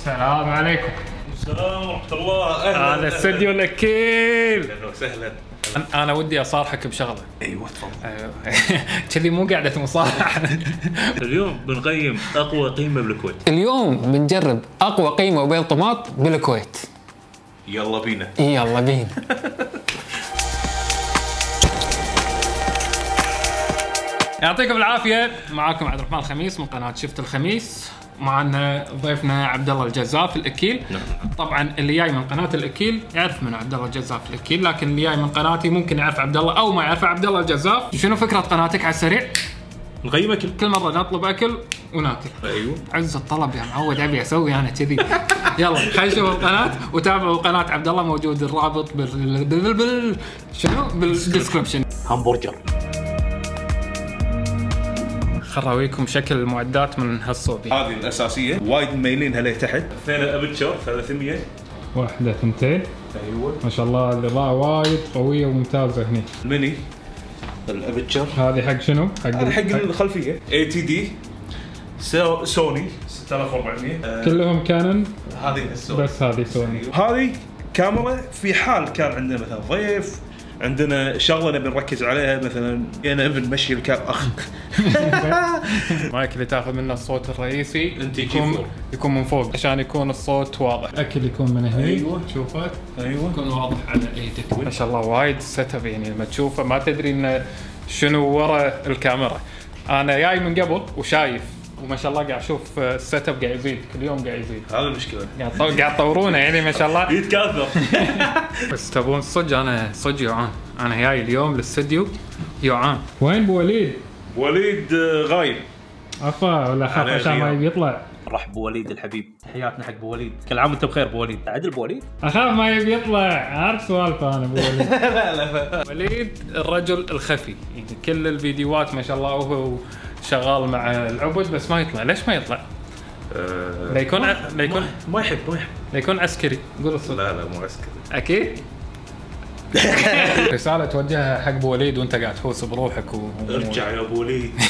السلام عليكم. السلام ورحمة الله. أهلا. هذا استديو الاكيل أهلا وسهلا. أنا- أنا ودي أصارحك بشغلة. أيوه تفضل. أيوه. كذي مو قاعدة مصارحة. اليوم بنقيم أقوى قيمة بالكويت. اليوم بنجرب أقوى قيمة بيض طماط بالكويت. يلا بينا. يلا بينا. يعطيكم العافية. معاكم عبد الرحمن الخميس من قناة شفت الخميس. معنا ضيفنا عبد الله الجزاف الأكيل. نعم. طبعا اللي جاي من قناة الأكيل يعرف من عبد الله الجزاف الأكيل لكن اللي جاي من قناتي ممكن يعرف عبد الله أو ما يعرف عبد الله الجزاف. شنو فكرة قناتك على السريع؟ نقيم أكل. كل مرة نطلب أكل وناكل. أيوه. عز الطلب يا معود أبي أسوي أنا كذي. يلا خلينا نشوف القناة. وتابعوا قناة عبد الله موجود الرابط بال, بال... بال... شنو؟ بال description همبرجر خراويكم شكل المعدات من هالصوبي هذه الأساسية. وايد مميلينها لتحت اثنين أبتشر 300 واحدة ثنتين أيوه. ما شاء الله الإضاءة وايد قوية وممتازة هني. الميني الأبتشر. هذه حق شنو؟ حق حق الخلفية. ATD سوني. 6400 آه، كلهم كانون هذه السوني بس هذه سوني هذه كاميرا في حال كان عندنا مثلا ضيف عندنا شغلة نبي نركز عليها مثلا أنا ابن مشي الكاب أخ. مايك اللي تاخذ منه الصوت الرئيسي أنت يكون. يكون من فوق عشان يكون الصوت واضح. الأكل يكون من هني. أيوة. تشوفه أيوه. يكون واضح على إيدك ما شاء الله وايد setup يعني لما تشوفه. ما تدري إنه شنو ورا الكاميرا. أنا جاي من قبل وشايف. وما شاء الله قاعد أشوف ال setup قاعد يزيد. كل يوم قاعد يزيد. هذا المشكلة. قاعد قاعد تطورونه يعني ما شاء الله. يتكاثر. بس تبون صدق أنا صدق جوعان أنا جاي اليوم للاستديو جوعان وين ابو وليد؟ وليد آه، غايب. عفا ولا خاف عشان ما. يبي يطلع؟ رحب بوليد الحبيب. تحياتنا حق بوليد كل عام وأنت بخير بوليد عدل بوليد أخاف ما يبي يطلع. عارف سوالفه أنا أبو وليد. لا لا وليد الرجل الخفي. يعني كل الفيديوهات ما شاء الله وهو شغال مع العبد بس ما يطلع. ليش ما يطلع؟ ليكون ع- ليكون ما يحب ما يحب. ليكون عسكري. قول الصدق لا لا مو عسكري. أكيد. رسالة توجهها حق أبو وليد وأنت قاعد تحوس بروحك و... ارجع يا أبو وليد.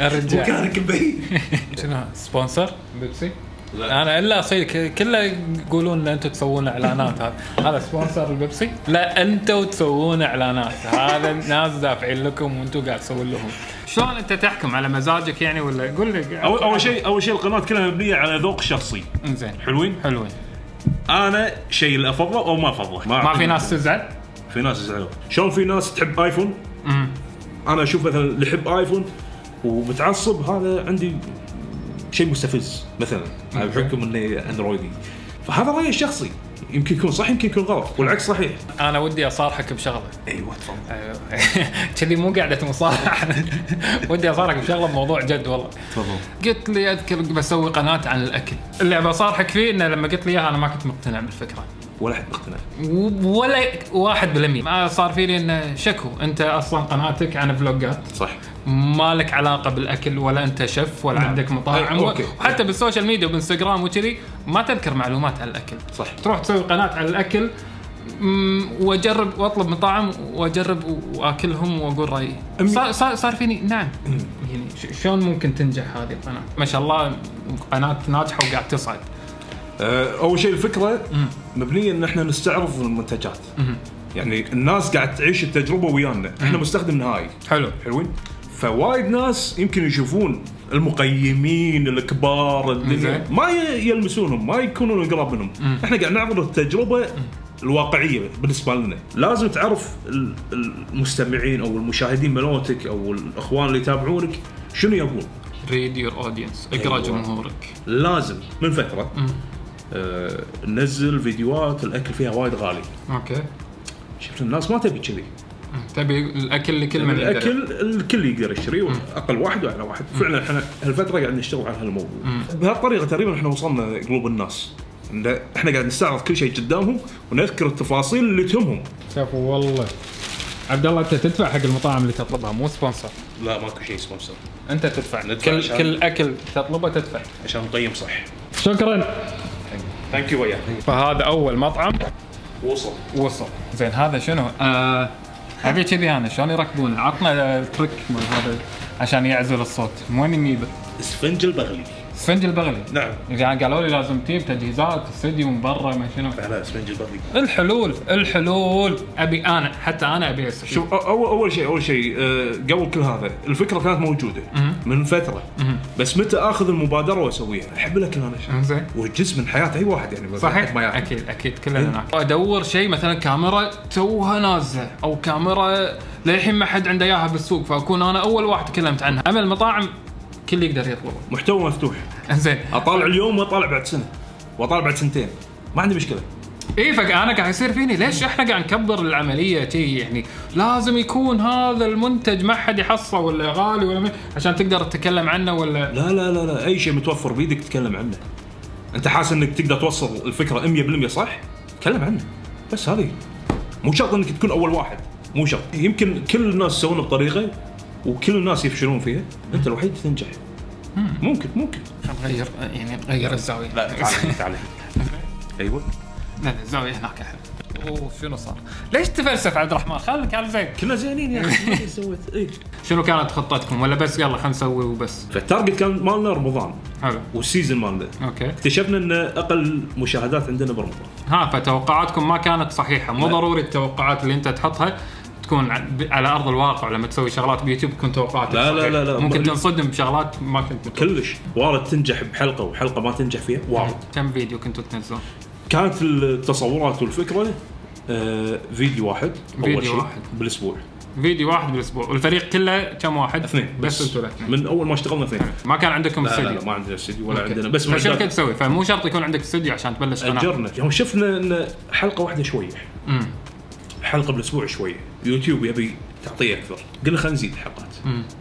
ارجع مكانك بعيد شنو؟ sponsor؟ بيبسي؟ لا. أنا إلا أصير ك- كله يقولون ان أنتم تسوون إعلانات. هذا هذا sponsor البيبسي لا أنتم تسوون إعلانات. هذا ناس دافعين لكم وأنتم قاعد تسوون لهم. شلون أنت تحكم على مزاجك يعني ولا قول لي؟ اول أول شيء أول شيء القناه كلها مبنية على ذوق شخصي. إنزين. حلوين؟ حلوين. أنا شيء اللي أفضله أو ما أفضله. ما في ناس تزعل؟ في ناس يزعلون. شلون في ناس تحب آيفون؟ امم أنا أشوف مثلا اللي يحب آيفون ومتعصب هذا عندي شيء مستفز مثلا بحكم إني أندرويدي. فهذا رأيي الشخصي. يمكن يكون صح يمكن يكون غلط. والعكس صحيح. أنا ودي أصارحك بشغلة. أيوه تفضل. كذي مو قاعدة مصارحة. ودي أصارحك بشغلة بموضوع جد والله. تفضل. قلت لي أذكر بسوي قناة عن الأكل. اللي أبى أصارحك فيه إنه لما قلت لي إياها أنا ما كنت مقتنع بالفكرة. ولا حد مقتنع ولا واحد بالمية. ما صار فيني انه شكو. أنت أصلا قناتك عن vlogات صح. ما لك علاقة بالأكل ولا أنت شيف ولا نعم. عندك مطاعم okay. وحتى بالسوشيال ميديا وبانستغرام وكذي ما تذكر معلومات عن الأكل. صح. تروح تسوي قناة عن الأكل وأجرب وأطلب مطاعم وأجرب وأكلهم وأقول رأيي. صار, صار, صار فيني. نعم. يعني شلون ممكن تنجح هذه القناة؟ ما شاء الله قناة ناجحة وقاعد تصعد. أول شيء الفكرة مبنية إن إحنا نستعرض المنتجات. يعني الناس قاعد تعيش التجربة ويانا. إحنا مستخدم نهائي. حلو. حلوين؟ فوايد ناس يمكن يشوفون المقيمين الكبار الدنيا. ما يلمسونهم ما يكونون قراب منهم. إحنا قاعد نعرض التجربة الواقعية بالنسبة لنا. لازم تعرف ال- المستمعين أو المشاهدين مالوتك أو الأخوان اللي يتابعونك شنو يبون. read your audience اقرأ أيوة. جمهورك. لازم. من فترة. آه ننزل فيديوهات الأكل فيها وايد غالي. okay. شفت الناس ما تبي كذي. تبي الأكل لكل من يقدر. الأكل الكل يقدر يشتريه أقل واحد وأعلى واحد. فعلا إحنا هالفترة قاعد نشتغل على هالموضوع. بهالطريقة تقريبا إحنا وصلنا قلوب الناس. إحنا قاعد نستعرض كل شيء قدامهم ونذكر التفاصيل اللي تهمهم. شوفوا والله. عبد الله أنت تدفع حق المطاعم اللي تطلبها مو sponsor لا ماكو شيء sponsor أنت تدفع. كل كل أكل تطلبه تدفع. عشان نقيم صح. شكرا. thank you وياك فهذا أول مطعم وصل وصل زين هذا شنو؟ آه أبي كذي أنا شلون يركبونه؟ عطنا ترك مال هذا عشان يعزل الصوت من وين نجيبه؟ اسفنج البغلي اسفنج البغلي. نعم. يعني قالوا لي لازم تجيب تجهيزات استوديو من برا ما شنو. لا لا اسفنج البغلي الحلول الحلول. أبي أنا حتى أنا أبي استفيد شوف أو- اول أول شيء أول شيء آه، قبل كل هذا الفكرة كانت موجودة من فترة. بس متى آخذ المبادرة وأسويها؟ أحب لك أنا زين وجزء من حياة أي واحد يعني صحيح. ما. أكيد أكيد كلنا هناك أدور شيء مثلا كاميرا توها نازلة أو كاميرا للحين ما حد عنده إياها بالسوق فأكون أنا أول واحد تكلمت عنها. أما المطاعم كل يقدر يطلبه. محتوى مفتوح. إنزين. أطالع اليوم وأطالع بعد سنة. وأطالع بعد سنتين. ما عندي مشكلة. اي فانا قاعد يصير فيني. ليش إحنا قاعد نكبر العملية تي يعني لازم يكون هذا المنتج ما حد يحصله ولا غالي ولا عشان تقدر تتكلم عنه ولا؟ لا لا لا لا. أي شيء متوفر بيدك تتكلم عنه. أنت حاسس إنك تقدر توصل الفكرة 100% صح؟ تكلم عنه. بس هذه. مو شرط إنك تكون أول واحد. مو شرط. يمكن كل الناس يسوون بطريقة وكل الناس يفشلون فيها أنت الوحيد تنجح. ممكن ممكن. نغير يعني نغير الزاوية. لا تعال تعال أيوه. لا لا الزاوية هناك أحلى. أوه شنو صار؟ ليش تفلسف عبد الرحمن؟ خليك على زين. كنا زينين يا أخي سويت. اي شنو كانت خطتكم؟ ولا بس يلا خلينا نسوي وبس؟ فال target كان مالنا رمضان. حلو. وال season مالنا. okay. اكتشفنا إن أقل مشاهدات عندنا برمضان. ها فتوقعاتكم ما كانت صحيحة. مو. ضروري التوقعات اللي أنت تحطها. تكون على أرض الواقع لما تسوي شغلات بيوتيوب تكون توقعاتك لا، لا،. لا، لا. ممكن تنصدم بشغلات ما كنت متوقع. كلش وارد تنجح بحلقة وحلقة ما تنجح فيها وارد كم فيديو كنتوا تنزلون؟ كانت التصورات والفكرة آه فيديو واحد فيديو اول شيء واحد. بالأسبوع فيديو واحد بالأسبوع والفريق كله كم واحد؟ اثنين بس, أنتوا الاثنين من أول ما اشتغلنا اثنين ما كان عندكم لا, لا, استوديو لا ما عندنا استوديو ولا okay. عندنا بس معدات. تسوي؟ فمو شرط يكون عندك استوديو عشان تبلش قناه أجرنا يوم شفنا إن حلقة واحدة شوية حلقة بالأسبوع شوية يوتيوب يبي تعطيه أكثر. قلنا خلينا نزيد حلقات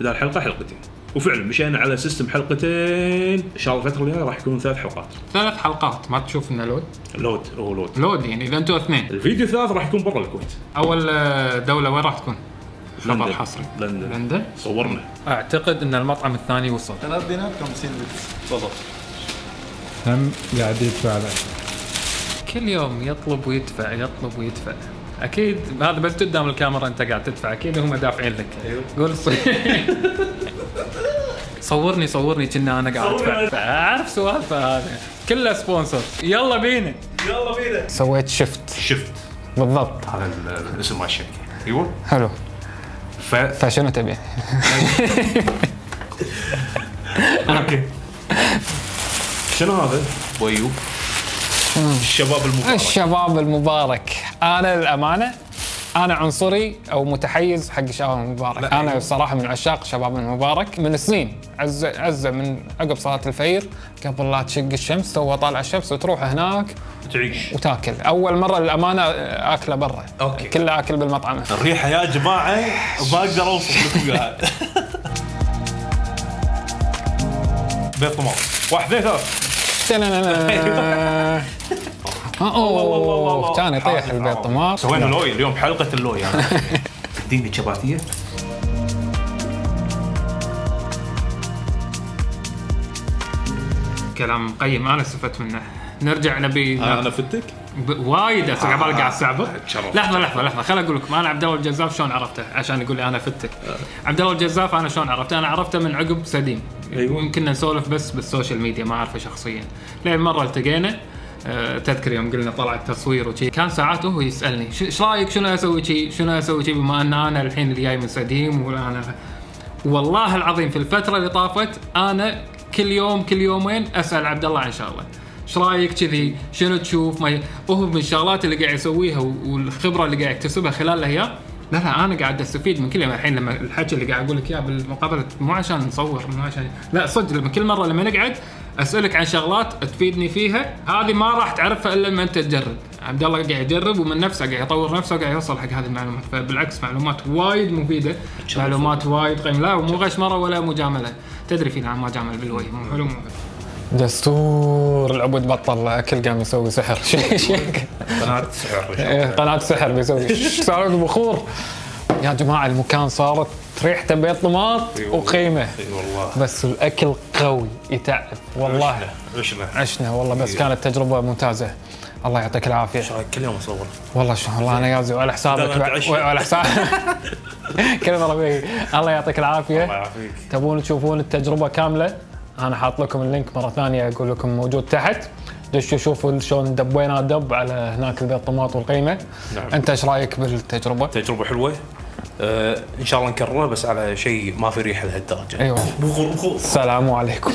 بدل حلقة حلقتين. وفعلا مشينا على system حلقتين. إن شاء الله الفترة الجاية راح يكون ثلاث حلقات. ثلاث حلقات ما تشوف إنه load؟ load هو load load يعني إذا أنتوا اثنين. الفيديو الثالث راح يكون برا الكويت. أول آه، دولة وين راح تكون؟ خبر لندن. حصري. لندن. لندن؟ صورنا. أعتقد إن المطعم الثاني وصل. أنا اديناكم سين تفضل. هم قاعد يدفع كل يوم يطلب ويدفع يطلب ويدفع. أكيد هذا بس قدام الكاميرا أنت قاعد تدفع أكيد هم دافعين لك. أيوه. قول. صورني صورني كنا أنا قاعد أدفع. أعرف سوالفة هذا كله sponsor يلا بينا. يلا بينا. سويت شفت شفت بالضبط. هذا ال- الاسم مال الشركة. أيوه. حلو. ف فشنو تبي؟ أوكي. شنو هذا؟ ايوب الشباب المبارك. الشباب المبارك. أنا للأمانة أنا عنصري أو متحيز حق الشباب المبارك. أنا الصراحه من عشاق شباب المبارك. من سنين عزه عزة من عقب صلاة الفجر قبل لا تشق الشمس تو طالع الشمس وتروح هناك تعيش وتاكل. أول مرة للأمانة أكله برا. Okay. كله أكل بالمطعم. الريحة يا جماعة ما أقدر اوصف لكم اياها بيض طماط. واحد اثنين ثلاث. اوه كان يطيح البيض. طماط سوينا لوي اليوم حلقه اللوي. تديني شباتيه كلام قيم أنا استفدت منه نرجع نبي أنا فتك وايد أصلاً قبل قاعد استعبط تشرف. لحظة لحظة لحظة. خل أقول لكم أنا عبد الله الجزاف شلون عرفته؟ عشان يقول لي أنا فتك. عبد الله الجزاف أنا شلون عرفته؟ أنا عرفته من عقب سديم أيوة. يمكن نسولف بس بال social media ما أعرفه شخصيا. لين مرة التقينا آه، تذكر يوم قلنا طلع التصوير وشي. كان ساعات هو يسألني "ش- إيش رأيك؟ شنو أسوي شي؟ شنو أسوي شي؟ بما أن أنا الحين اللي جاي من سديم وأنا والله العظيم في الفترة اللي طافت أنا كل يوم كل يومين أسأل عبد الله عن شغله إيش رايك كذي شنو تشوف؟ ما وهو من الشغلات اللي قاعد يسويها والخبرة اللي قاعد يكتسبها خلال الأيام. لا لا أنا قاعد أستفيد من كل الحين لما الحكي اللي قاعد أقول لك إياه بالمقابلة مو عشان نصور مو عشان لا صدق لما كل مرة لما نقعد أسألك عن شغلات تفيدني فيها هذه ما راح تعرفها إلا لما أنت تجرب. عبد الله قاعد يجرب ومن نفسه قاعد يطور نفسه وقاعد يوصل حق هذه المعلومات. فبالعكس معلومات وايد مفيدة. معلومات وايد قيمة. لا ومو غشمره ولا مجاملة. تدري في نعم ما جامل بالوجه مو حلو مو دستور العبد بطل اكل قام يسوي سحر. شيء شيء قناة سحر. إيه، قناة سحر بيسوي. صار بخور. يا جماعة المكان صارت ريحته بيض طماط وقيمة. إي والله. بس الأكل قوي يتعب. والله. عشنا عشنا. والله. بس كانت تجربة ممتازة. الله يعطيك العافية. كل يوم أصور. والله شو والله أنا يازي وعلى حسابك. وعلى حساب. كل مرة بي الله يعطيك الله العافية يعافيك. تبون تشوفون التجربة كاملة. أنا حاط لكم ال link مرة ثانية أقول لكم موجود تحت. دشوا شوفوا شلون دبينا دب على هناك البيض طماط والقيمة. نعم. أنت إيش رأيك بالتجربة؟ تجربة حلوة. آه إن شاء الله نكررها بس على شيء ما في ريحة لهالدرجة. أيوه. السلام عليكم.